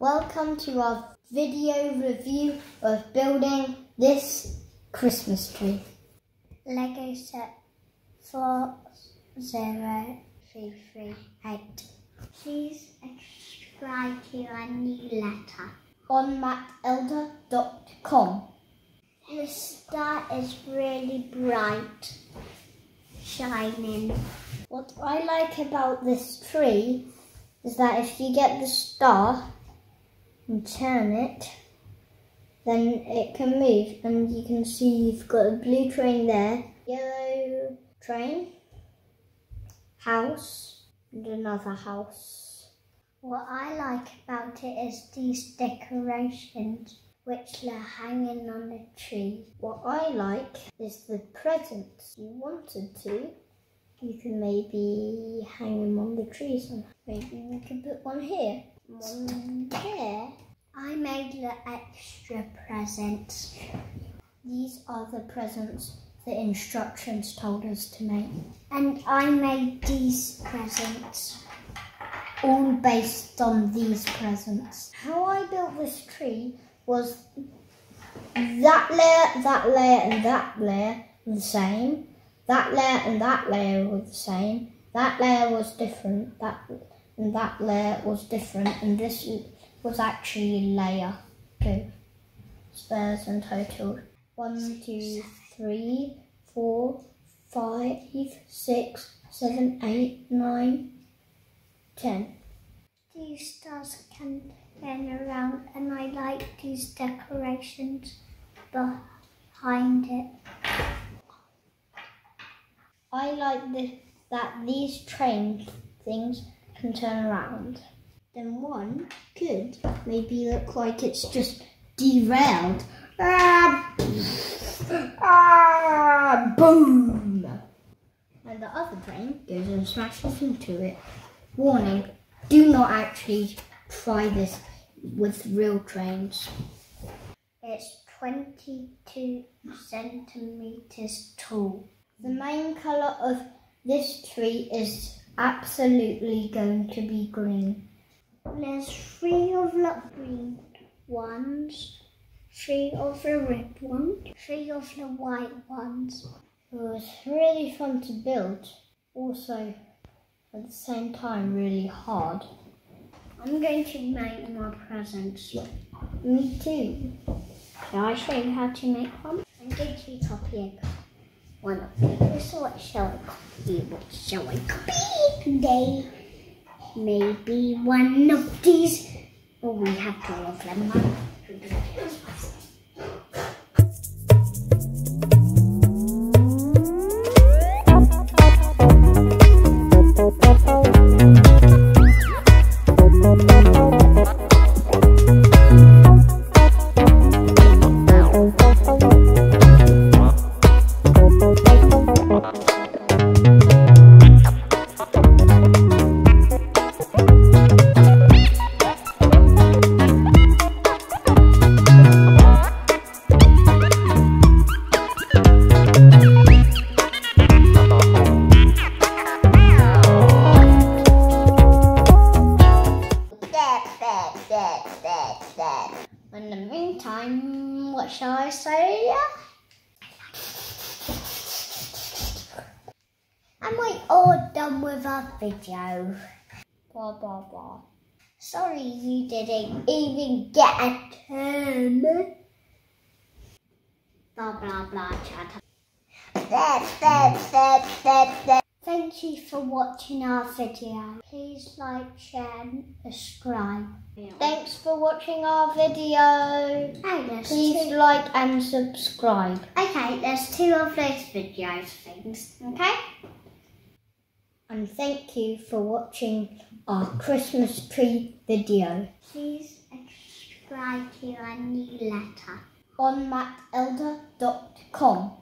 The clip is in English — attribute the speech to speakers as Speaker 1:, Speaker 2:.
Speaker 1: Welcome to our video review of building this Christmas tree.
Speaker 2: Lego set 40338. Please subscribe to our newsletter.
Speaker 1: on mattelder.com.
Speaker 2: The star is really bright, shining.
Speaker 1: What I like about this tree is that if you get the star and turn it, then it can move and you can see you've got a blue train there, yellow train, house, and another house.
Speaker 2: What I like about it is these decorations which are hanging on the tree.
Speaker 1: What I like is the presents. You wanted to, you can maybe hang them on the trees. Maybe we can put one here, one there.
Speaker 2: The extra presents.
Speaker 1: These are the presents the instructions told us to make,
Speaker 2: And I made these presents.
Speaker 1: all based on these presents. How I built this tree was that layer, that layer, and that layer were the same. That layer and that layer were the same. That layer was different. That and that layer was different. And this was actually a layer two. Spares in total. One, two, three, four, five, six, seven, eight, nine, ten.
Speaker 2: These stars can turn around, and I like these decorations behind it.
Speaker 1: I like this, that these train things can turn around. Then one could maybe look like it's just derailed. Ah, ah, boom! And the other train goes and smashes into it. Warning, do not actually try this with real trains.
Speaker 2: It's 22 centimeters tall.
Speaker 1: The main colour of this tree is absolutely going to be green.
Speaker 2: There's three of the green ones, three of the red ones, three of the white ones.
Speaker 1: It was really fun to build, also at the same time really hard.
Speaker 2: I'm going to make more presents.
Speaker 1: Me too.
Speaker 2: Shall I show you how to make one? I'm going to be copying one of these. So what shall I copy? What shall I copy today? Maybe one of these. Oh, we have two of them.
Speaker 1: In the meantime, what shall I say?
Speaker 2: Am I all done with our video?
Speaker 1: Blah blah blah.
Speaker 2: Sorry you didn't even get a turn. Blah blah blah chat. Thank you for watching our video. Please like, share and subscribe.
Speaker 1: Thanks for watching our video.
Speaker 2: Hey,
Speaker 1: Please
Speaker 2: two.
Speaker 1: like and subscribe.
Speaker 2: Okay, there's two of those videos things. Okay?
Speaker 1: And thank you for watching our Christmas tree video
Speaker 2: Please subscribe to our newsletter.
Speaker 1: on mattelder.com.